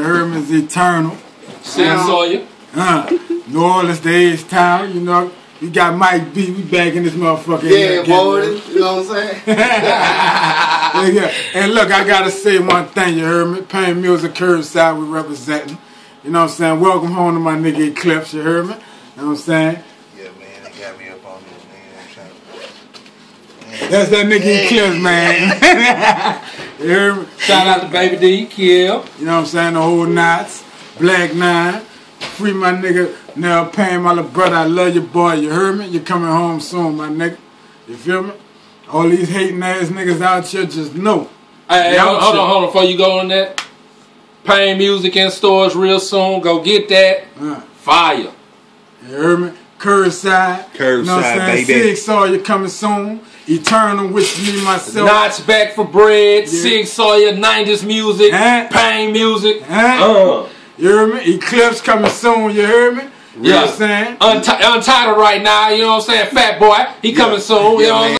You heard me? It's Eternal. Sam Yeah. Sawyer. Uh, New Orleans, the H town. You know, you got Mike B. We back in this motherfucker. Yeah, boy. You know what I'm saying? yeah, yeah. And look, I gotta say one thing. You heard me? Pain Music Curvesyde we representing. You know what I'm saying? Welcome home to my nigga Eclipse. You heard me? You know what I'm saying? Yeah, man. They got me up on this, man. I'm trying That's that nigga Eclipse, man. you heard me? Shout out to Baby D, Kill. You know what I'm saying? The whole knots, Black Nine, free my nigga Nell Payne, my little brother. I love you, boy. You heard me? You coming home soon, my nigga. You feel me? All these hating ass niggas out here, just know. Hey, hey, hold, hold on, hold on. Before you go on that, Painmusik in stores real soon. Go get that. Uh, Fire. you heard me? Curvesyde. You know what I'm saying? baby. Sig Sawyer coming soon. Eternal, with me, myself. Knots back for bread. Yeah. Sig Sawyer, 90s music. Eh? Painmusik. Huh? Uh. You heard me? Eclipse coming soon, you hear me? You know Yeah. what I'm saying? Unti- untitled right now, you know what I'm saying? Fat boy, he coming soon, you know what I'm saying?